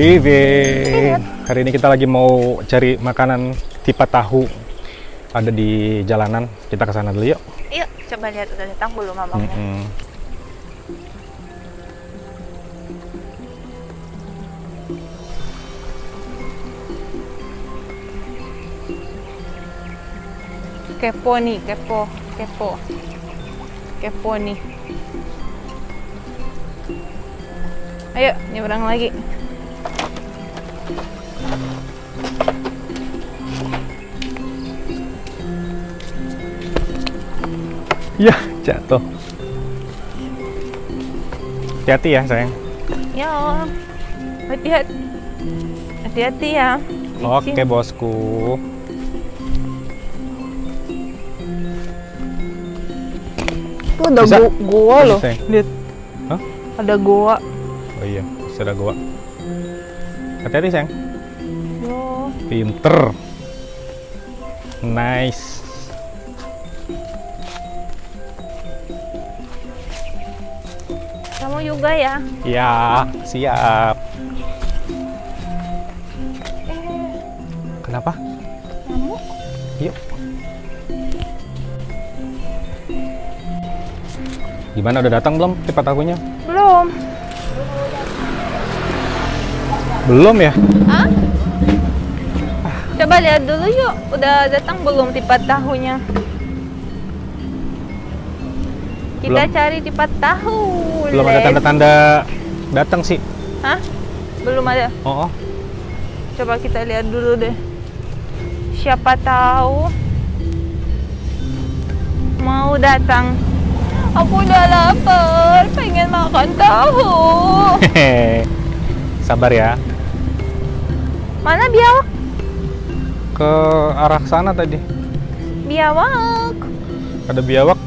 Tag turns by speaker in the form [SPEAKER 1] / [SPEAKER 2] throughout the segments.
[SPEAKER 1] Privet. Hari ini kita lagi mau cari makanan tipe tahu. Ada di jalanan. Kita ke sana dulu yuk.
[SPEAKER 2] Yuk, coba lihat udah datang belum mamangnya.
[SPEAKER 1] Mm-mm.
[SPEAKER 2] Kepo nih, kepo, kepo. Kepo nih. Ayo, nyebrang lagi.
[SPEAKER 1] Ya, jatuh. Hati-hati ya, sayang.
[SPEAKER 2] Yo. Hati-hati. Hati-hati ya.
[SPEAKER 1] Oke,
[SPEAKER 2] Licin.
[SPEAKER 1] bosku.
[SPEAKER 2] Tuh ada
[SPEAKER 1] Bisa?
[SPEAKER 2] gua
[SPEAKER 1] Bisa,
[SPEAKER 2] loh. Lihat.
[SPEAKER 1] Hah?
[SPEAKER 2] Ada gua.
[SPEAKER 1] Oh iya, sudah gua. Hati-hati, sayang.
[SPEAKER 2] Yo.
[SPEAKER 1] Pinter. Nice.
[SPEAKER 2] Kamu juga ya.
[SPEAKER 1] Ya, siap.
[SPEAKER 2] Eh,
[SPEAKER 1] Kenapa?
[SPEAKER 2] kamu
[SPEAKER 1] Yuk. Gimana udah datang belum tipe tahunya?
[SPEAKER 2] belum.
[SPEAKER 1] Belum ya?
[SPEAKER 2] Hah? Coba lihat dulu yuk. Udah datang belum tipat tahunya? Kita
[SPEAKER 1] Belum.
[SPEAKER 2] cari tipat tahu.
[SPEAKER 1] Belum ada tanda-tanda datang sih.
[SPEAKER 2] Hah? Belum ada.
[SPEAKER 1] Oh, oh.
[SPEAKER 2] Coba kita lihat dulu deh. Siapa tahu mau datang. Aku udah lapar, pengen makan tahu.
[SPEAKER 1] Hehe. Sabar ya.
[SPEAKER 2] Mana biawak?
[SPEAKER 1] Ke arah sana tadi.
[SPEAKER 2] Biawak.
[SPEAKER 1] Ada biawak.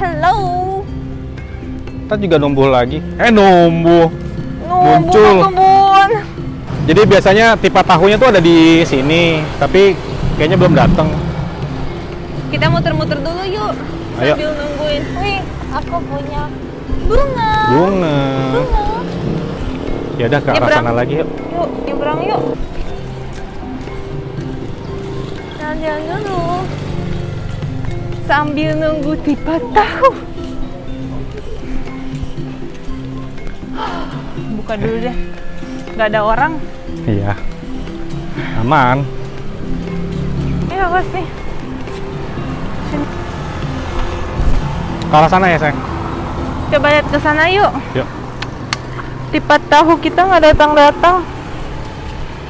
[SPEAKER 2] Hello.
[SPEAKER 1] Kita juga numbuh lagi. Eh, numbuh.
[SPEAKER 2] Nunggu
[SPEAKER 1] Muncul.
[SPEAKER 2] ke kebun.
[SPEAKER 1] Jadi biasanya tipe tahunya tuh ada di sini, tapi kayaknya belum datang.
[SPEAKER 2] Kita muter-muter dulu yuk.
[SPEAKER 1] Ayo.
[SPEAKER 2] Sambil nungguin. Wih, aku punya bunga.
[SPEAKER 1] Bunga.
[SPEAKER 2] Bunga.
[SPEAKER 1] Ya udah ke arah sana lagi yuk.
[SPEAKER 2] Yuk, nyebrang yuk. Jalan-jalan dulu. Sambil nunggu tipe tahu. Buka dulu deh. Gak ada orang.
[SPEAKER 1] Iya. Aman.
[SPEAKER 2] Ya pasti.
[SPEAKER 1] Ke arah sana ya, sayang.
[SPEAKER 2] Coba lihat ke sana yuk.
[SPEAKER 1] Yuk.
[SPEAKER 2] Tipe tahu kita nggak datang-datang.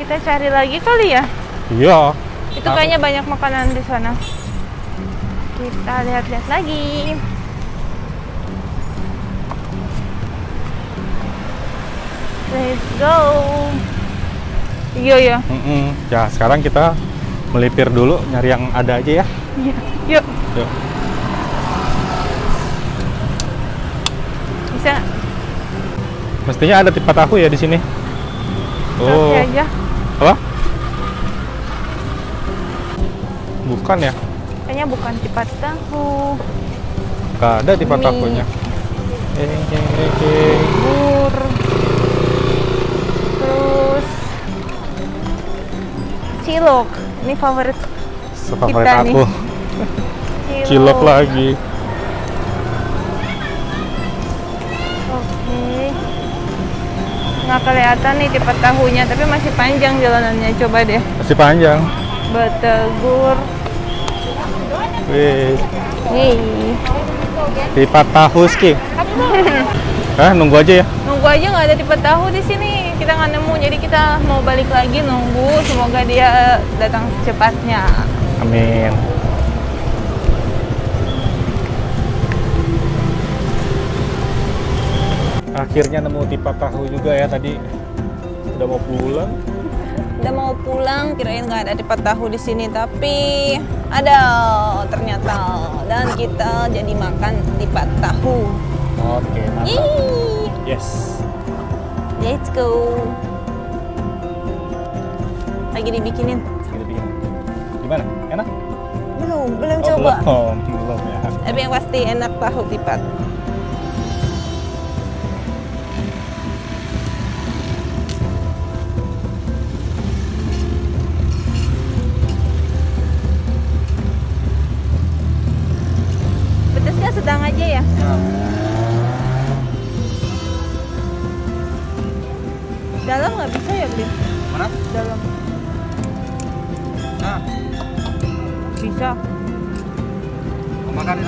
[SPEAKER 2] Kita cari lagi kali ya.
[SPEAKER 1] Iya.
[SPEAKER 2] Itu kayaknya banyak makanan di sana. Kita lihat-lihat lagi. Let's go. Iya ya.
[SPEAKER 1] Mm-mm. Ya, sekarang kita melipir dulu, nyari yang ada aja ya.
[SPEAKER 2] Iya. Yuk.
[SPEAKER 1] Yuk.
[SPEAKER 2] Bisa
[SPEAKER 1] Mestinya ada tipe tahu ya di sini.
[SPEAKER 2] nanti
[SPEAKER 1] Oh,
[SPEAKER 2] aja.
[SPEAKER 1] apa? Bukan ya?
[SPEAKER 2] Kayaknya bukan tipe tahu.
[SPEAKER 1] Gak ada
[SPEAKER 2] Mie.
[SPEAKER 1] tahunya.
[SPEAKER 2] Bur. Terus cilok. Ini favorit
[SPEAKER 1] Favorit
[SPEAKER 2] Kita nih.
[SPEAKER 1] aku. Cilok lagi.
[SPEAKER 2] Oke. Nggak kelihatan nih tipe tahunya, tapi masih panjang jalanannya. Coba deh.
[SPEAKER 1] Masih panjang.
[SPEAKER 2] Bategur.
[SPEAKER 1] Wih,
[SPEAKER 2] Nih.
[SPEAKER 1] tipe tahu ski. Hah, nunggu aja ya.
[SPEAKER 2] Nunggu aja nggak ada tipe tahu di sini. Kita nggak nemu, jadi kita mau balik lagi nunggu. Semoga dia datang secepatnya.
[SPEAKER 1] Amin. Akhirnya nemu tipe tahu juga ya tadi. Udah mau pulang.
[SPEAKER 2] Udah mau pulang, kirain nggak ada tipe tahu di sini, tapi ada ternyata. Dan kita jadi makan tipe tahu.
[SPEAKER 1] Oke, mantap.
[SPEAKER 2] Ih,
[SPEAKER 1] Yes.
[SPEAKER 2] let's go. Lagi dibikinin.
[SPEAKER 1] Gitu bikin. Gimana? Enak?
[SPEAKER 2] Belum, belum
[SPEAKER 1] Oh,
[SPEAKER 2] coba.
[SPEAKER 1] Belum, belum ya.
[SPEAKER 2] Tapi yang pasti enak tahu tipat.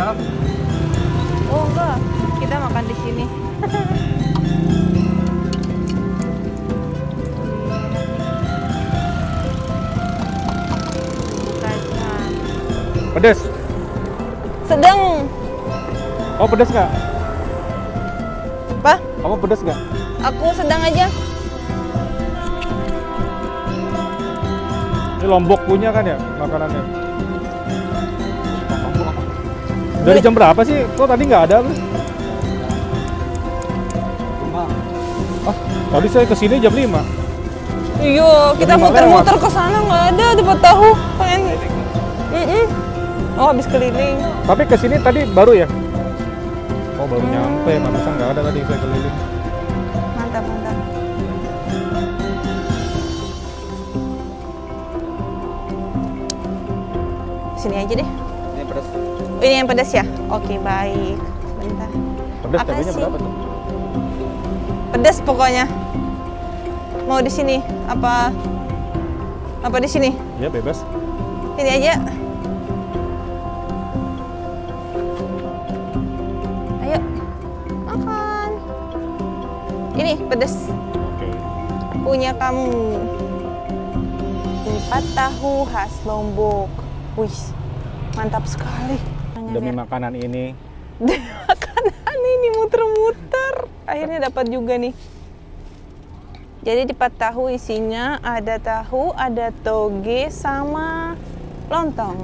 [SPEAKER 2] Dalam? Oh enggak, kita makan di sini.
[SPEAKER 1] Pedes.
[SPEAKER 2] Sedang
[SPEAKER 1] Oh pedes nggak?
[SPEAKER 2] apa?
[SPEAKER 1] Kamu pedes nggak?
[SPEAKER 2] Aku sedang aja.
[SPEAKER 1] Ini lombok punya kan ya makanannya? Dari jam berapa sih? Kok tadi nggak ada? lu? Ah, tadi saya ke sini jam 5.
[SPEAKER 2] Iya, kita muter-muter ke sana nggak ada dapat tahu. Pengen. Mm-mm. Oh, habis keliling.
[SPEAKER 1] Tapi ke sini tadi baru ya? Oh baru nyampe, pantesan nggak ada tadi saya keliling.
[SPEAKER 2] Mantap, mantap. Sini aja deh.
[SPEAKER 1] Ini
[SPEAKER 2] yang pedas ya? Oke, baik. Bentar.
[SPEAKER 1] Pedas
[SPEAKER 2] Apa
[SPEAKER 1] cabenya
[SPEAKER 2] sih?
[SPEAKER 1] berapa tuh?
[SPEAKER 2] Pedas pokoknya. Mau di sini apa? Apa di sini?
[SPEAKER 1] Ya bebas.
[SPEAKER 2] Ini aja. Ayo. Makan. Ini pedas
[SPEAKER 1] Oke.
[SPEAKER 2] punya kamu. Lipat tahu khas Lombok. Wih, mantap sekali.
[SPEAKER 1] Demi makanan ini,
[SPEAKER 2] Demi makanan ini muter-muter. Akhirnya dapat juga nih. Jadi di tahu isinya ada tahu, ada toge sama lontong.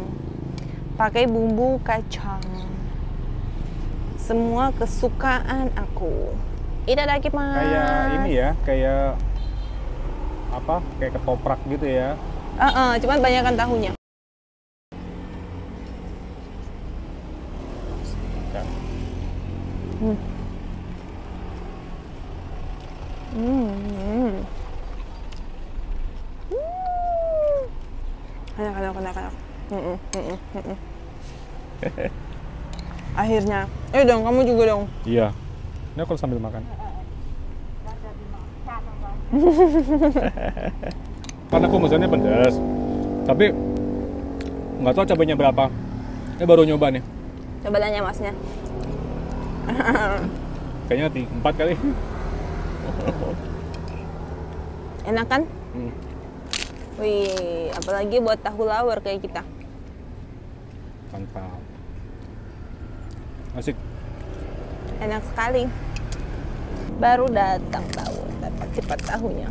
[SPEAKER 2] Pakai bumbu kacang. Semua kesukaan aku. Itadakimasu.
[SPEAKER 1] kayak ini ya, kayak apa? Kayak ketoprak gitu ya.
[SPEAKER 2] Heeh, cuman banyakkan tahunya.
[SPEAKER 1] Kan.
[SPEAKER 2] Hmm. Hmm. Hmm. Enak, enak, enak, enak. Akhirnya. Eh dong, kamu juga dong.
[SPEAKER 1] Iya. Ini aku sambil makan. Karena aku mesennya pedas. Tapi nggak tahu cabenya berapa. Ini baru nyoba nih.
[SPEAKER 2] Coba tanya masnya.
[SPEAKER 1] Kayaknya ti- empat kali.
[SPEAKER 2] Enak kan?
[SPEAKER 1] Hmm.
[SPEAKER 2] Wih, apalagi buat tahu lawar kayak kita.
[SPEAKER 1] Mantap. Asik.
[SPEAKER 2] Enak sekali. Baru datang tahu, dapat cepat tahunya.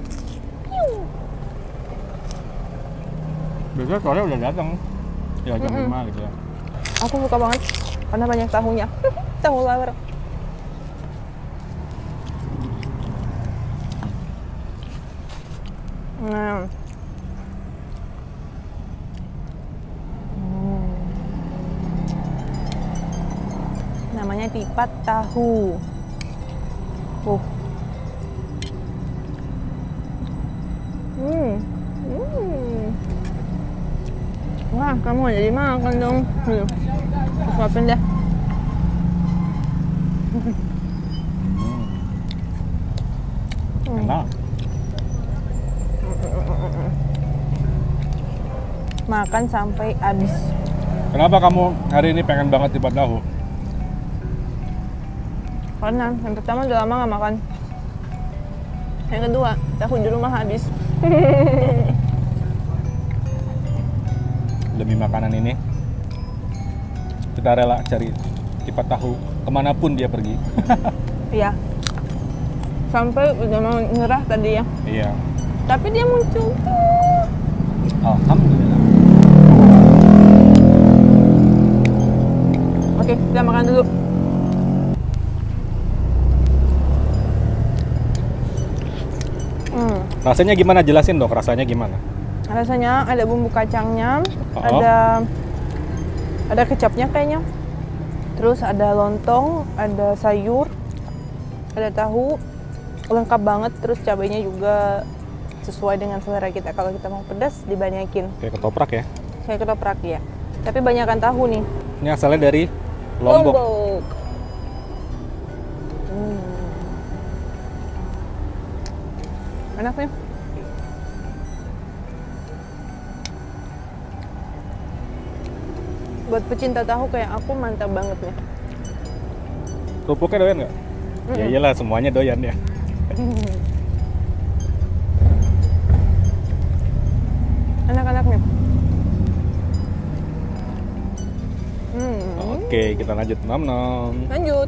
[SPEAKER 1] Biasanya sore udah datang. Ya jam
[SPEAKER 2] Mm-mm.
[SPEAKER 1] 5 gitu ya.
[SPEAKER 2] Aku suka banget karena banyak tahunya. tahu lawar. Nah. Hmm. Namanya tipat tahu. Uh. Hmm. Hmm. Wah, kamu jadi makan dong. Aduh. Suapin deh. Hmm.
[SPEAKER 1] Enak.
[SPEAKER 2] Makan sampai habis.
[SPEAKER 1] Kenapa kamu hari ini pengen banget tipat tahu?
[SPEAKER 2] Karena yang pertama udah lama gak makan. Yang kedua, tahu di rumah habis.
[SPEAKER 1] Demi makanan ini, kita rela cari tipat tahu ke mana pun dia pergi.
[SPEAKER 2] Iya. Sampai udah mau nyerah tadi ya.
[SPEAKER 1] iya.
[SPEAKER 2] Tapi dia muncul.
[SPEAKER 1] Alhamdulillah.
[SPEAKER 2] Oke, kita makan dulu. Hmm.
[SPEAKER 1] Rasanya gimana? Jelasin dong rasanya gimana?
[SPEAKER 2] Rasanya ada bumbu kacangnya,
[SPEAKER 1] Oh.
[SPEAKER 2] ada ada kecapnya kayaknya. Terus ada lontong, ada sayur, ada tahu, lengkap banget. Terus cabainya juga sesuai dengan selera kita. Kalau kita mau pedas dibanyakin.
[SPEAKER 1] Kayak ketoprak ya.
[SPEAKER 2] Kayak ketoprak ya. Tapi banyakkan tahu nih.
[SPEAKER 1] Ini asalnya dari Lombok.
[SPEAKER 2] Hmm. Enak nih. Buat pecinta tahu kayak aku mantap banget nih.
[SPEAKER 1] Kerupuknya doyan nggak? Ya
[SPEAKER 2] Mm-mm.
[SPEAKER 1] iyalah semuanya doyan ya.
[SPEAKER 2] Enak-enak nih. Hmm.
[SPEAKER 1] Oke, kita lanjut nom nom.
[SPEAKER 2] Lanjut.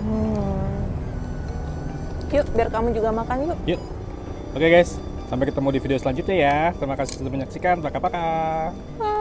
[SPEAKER 2] Hmm. Yuk, biar kamu juga makan yuk.
[SPEAKER 1] Yuk. Oke guys, sampai ketemu di video selanjutnya ya. Terima kasih sudah menyaksikan. Paka-paka.
[SPEAKER 2] Bye.